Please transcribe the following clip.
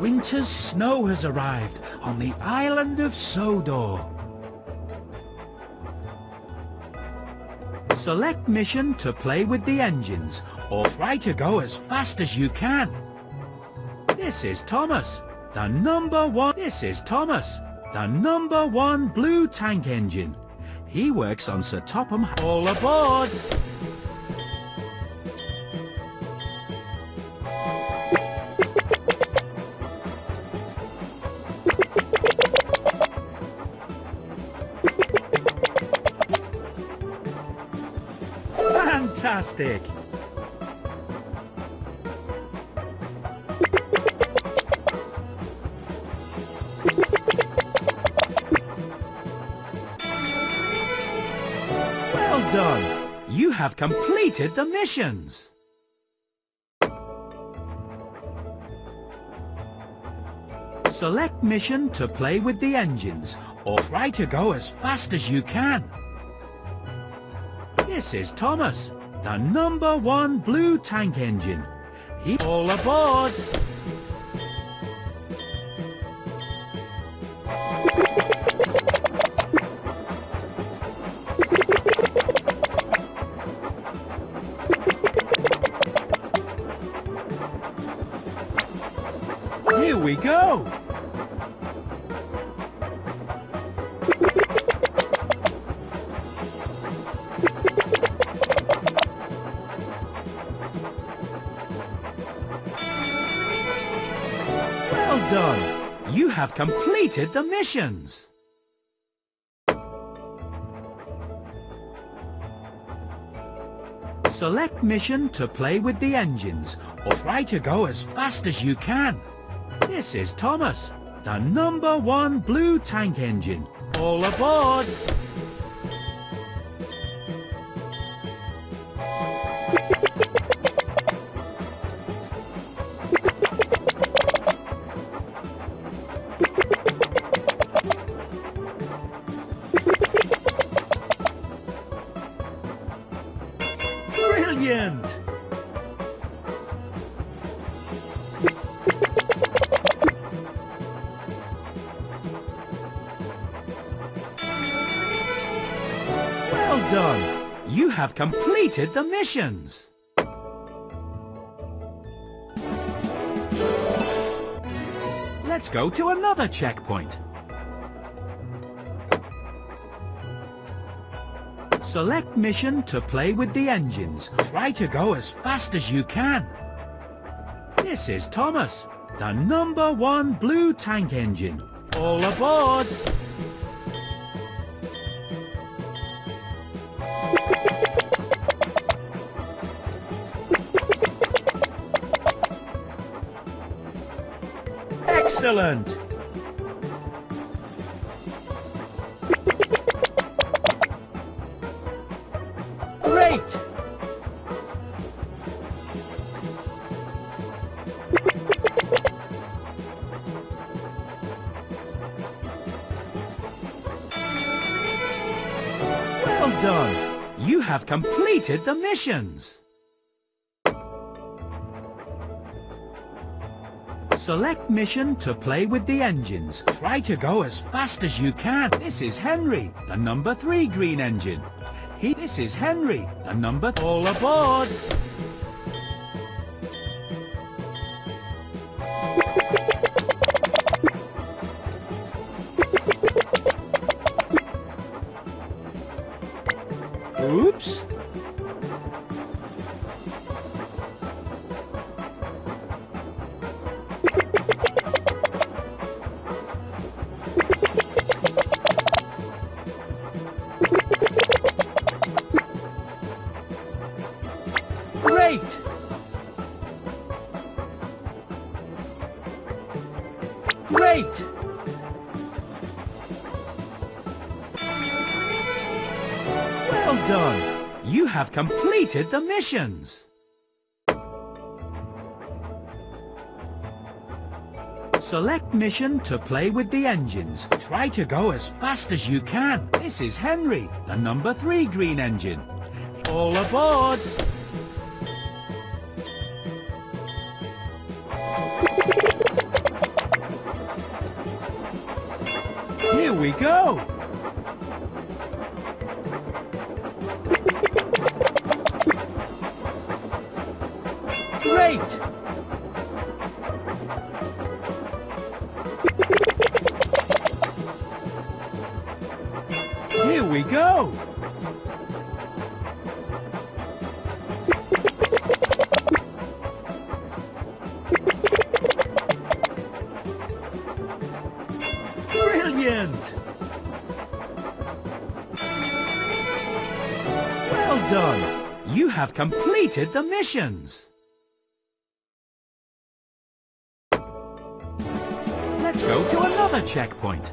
Winter's snow has arrived on the island of Sodor. Select mission to play with the engines or try to go as fast as you can. This is Thomas, the number one. This is Thomas, the number one blue tank engine. He works on Sir Topham. All aboard! Fantastic! Well done! You have completed the missions! Select mission to play with the engines or try to go as fast as you can. This is Thomas, the number one blue tank engine. He all aboard! Here we go! Have completed the missions! Select mission to play with the engines or try to go as fast as you can. This is Thomas, the number one blue tank engine. All aboard! Well done! You have completed the missions! Let's go to another checkpoint. Select mission to play with the engines. Try to go as fast as you can. This is Thomas, the number one blue tank engine. All aboard! Excellent! Great! Well done! You have completed the missions! Select mission to play with the engines. Try to go as fast as you can. This is Henry, the number three green engine. He, this is Henry, the number... All aboard! Oops! Great! Great! Well done! You have completed the missions! Select mission to play with the engines. Try to go as fast as you can. This is Henry, the number three green engine. All aboard! We go! Great! Here we go! Brilliant! Well done! You have completed the missions! Let's go to another checkpoint.